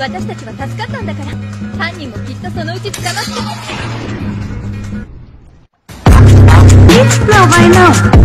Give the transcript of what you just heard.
私たちは助かったんだから犯人もきっとそのうち捕まって It's Flow by now.